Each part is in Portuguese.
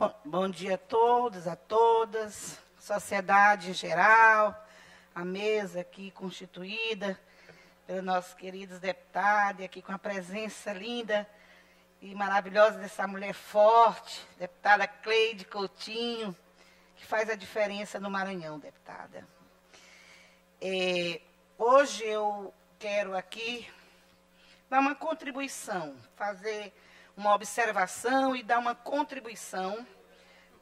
Bom, bom dia a todos, a todas, sociedade em geral, a mesa aqui constituída pelos nossos queridos deputados, e aqui com a presença linda e maravilhosa dessa mulher forte, deputada Cleide Coutinho, que faz a diferença no Maranhão, deputada. É, hoje eu quero aqui dar uma contribuição, fazer uma observação e dar uma contribuição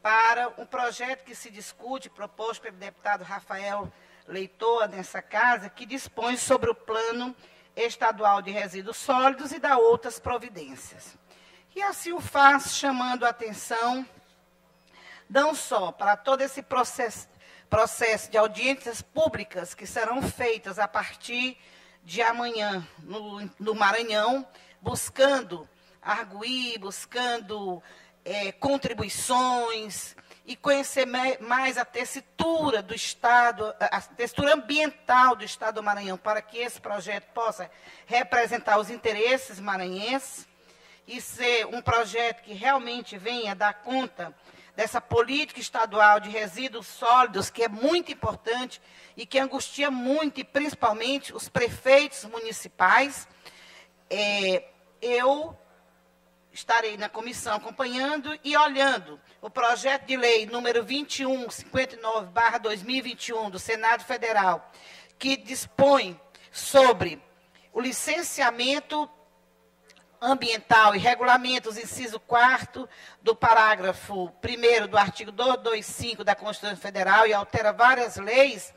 para um projeto que se discute, proposto pelo deputado Rafael Leitor nessa casa, que dispõe sobre o plano estadual de resíduos sólidos e dá outras providências. E assim o faz chamando a atenção não só para todo esse processo, processo de audiências públicas que serão feitas a partir de amanhã no, no Maranhão, buscando arguir, buscando é, contribuições e conhecer mais a tessitura do Estado, a textura ambiental do Estado do Maranhão, para que esse projeto possa representar os interesses maranhenses e ser um projeto que realmente venha dar conta dessa política estadual de resíduos sólidos, que é muito importante e que angustia muito, e principalmente os prefeitos municipais. É, eu estarei na comissão acompanhando e olhando o projeto de lei número 2159/2021 do Senado Federal, que dispõe sobre o licenciamento ambiental e regulamenta os inciso 4 do parágrafo 1 do artigo 225 da Constituição Federal e altera várias leis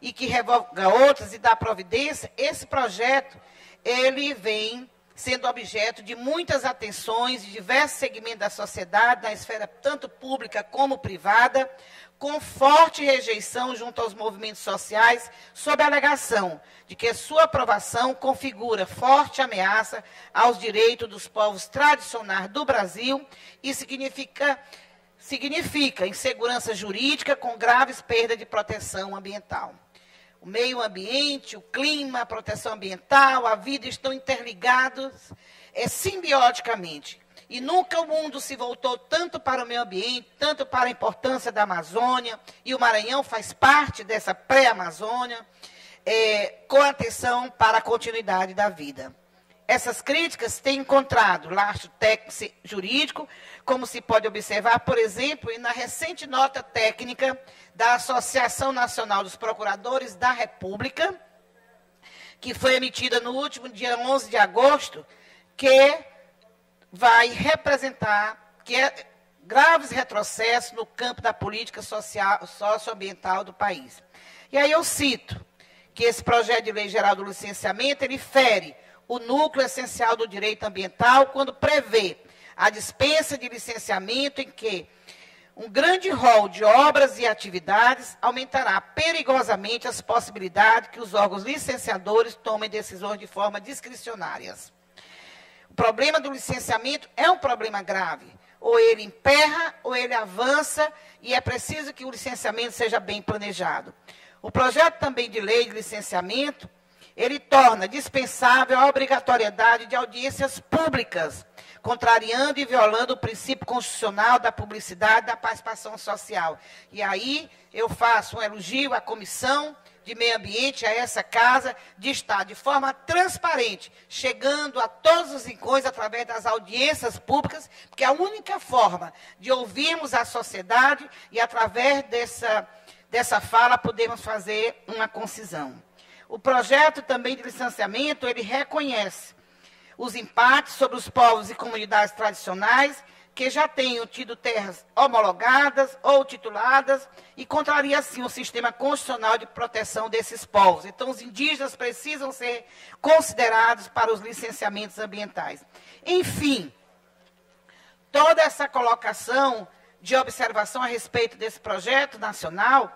e que revoga outras e dá providência, esse projeto ele vem sendo objeto de muitas atenções de diversos segmentos da sociedade, na esfera tanto pública como privada, com forte rejeição junto aos movimentos sociais, sob a alegação de que sua aprovação configura forte ameaça aos direitos dos povos tradicionais do Brasil e significa, significa insegurança jurídica com graves perdas de proteção ambiental. O meio ambiente, o clima, a proteção ambiental, a vida estão interligados é, simbioticamente. E nunca o mundo se voltou tanto para o meio ambiente, tanto para a importância da Amazônia, e o Maranhão faz parte dessa pré-Amazônia, é, com atenção para a continuidade da vida. Essas críticas têm encontrado lastro técnico jurídico, como se pode observar, por exemplo, na recente nota técnica da Associação Nacional dos Procuradores da República, que foi emitida no último dia 11 de agosto, que vai representar que é graves retrocessos no campo da política social, socioambiental do país. E aí eu cito que esse projeto de lei geral do licenciamento, ele fere o núcleo essencial do direito ambiental quando prevê a dispensa de licenciamento em que um grande rol de obras e atividades aumentará perigosamente as possibilidades que os órgãos licenciadores tomem decisões de forma discricionárias. O problema do licenciamento é um problema grave. Ou ele emperra, ou ele avança, e é preciso que o licenciamento seja bem planejado. O projeto também de lei de licenciamento ele torna dispensável a obrigatoriedade de audiências públicas, contrariando e violando o princípio constitucional da publicidade da participação social. E aí eu faço um elogio à comissão de meio ambiente, a essa casa, de estar de forma transparente, chegando a todos os encontros através das audiências públicas, porque é a única forma de ouvirmos a sociedade e, através dessa, dessa fala, podemos fazer uma concisão. O projeto também de licenciamento, ele reconhece os impactos sobre os povos e comunidades tradicionais que já tenham tido terras homologadas ou tituladas e contraria, assim, o sistema constitucional de proteção desses povos. Então, os indígenas precisam ser considerados para os licenciamentos ambientais. Enfim, toda essa colocação de observação a respeito desse projeto nacional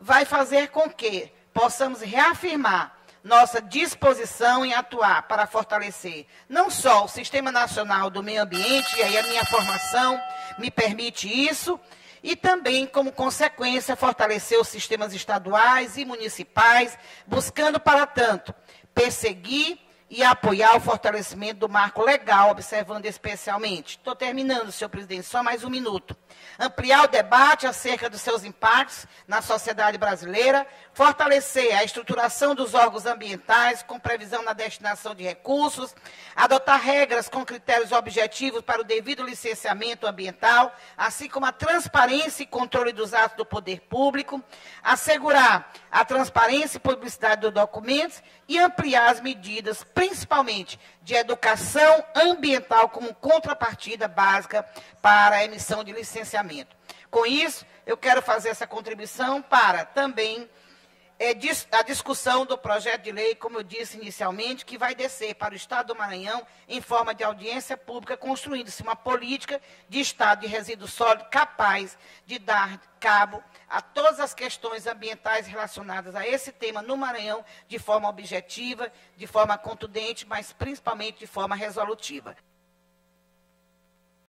vai fazer com que possamos reafirmar nossa disposição em atuar para fortalecer não só o Sistema Nacional do Meio Ambiente, e aí a minha formação me permite isso, e também, como consequência, fortalecer os sistemas estaduais e municipais, buscando, para tanto, perseguir e apoiar o fortalecimento do marco legal, observando especialmente. Estou terminando, senhor presidente, só mais um minuto. Ampliar o debate acerca dos seus impactos na sociedade brasileira, fortalecer a estruturação dos órgãos ambientais com previsão na destinação de recursos, adotar regras com critérios objetivos para o devido licenciamento ambiental, assim como a transparência e controle dos atos do poder público, assegurar a transparência e publicidade dos documentos e ampliar as medidas, principalmente de educação ambiental, como contrapartida básica para a emissão de licenciamento. Com isso, eu quero fazer essa contribuição para também é, a discussão do projeto de lei, como eu disse inicialmente, que vai descer para o Estado do Maranhão em forma de audiência pública, construindo-se uma política de Estado de resíduo sólido capaz de dar cabo a todas as questões ambientais relacionadas a esse tema no Maranhão de forma objetiva, de forma contundente, mas principalmente de forma resolutiva.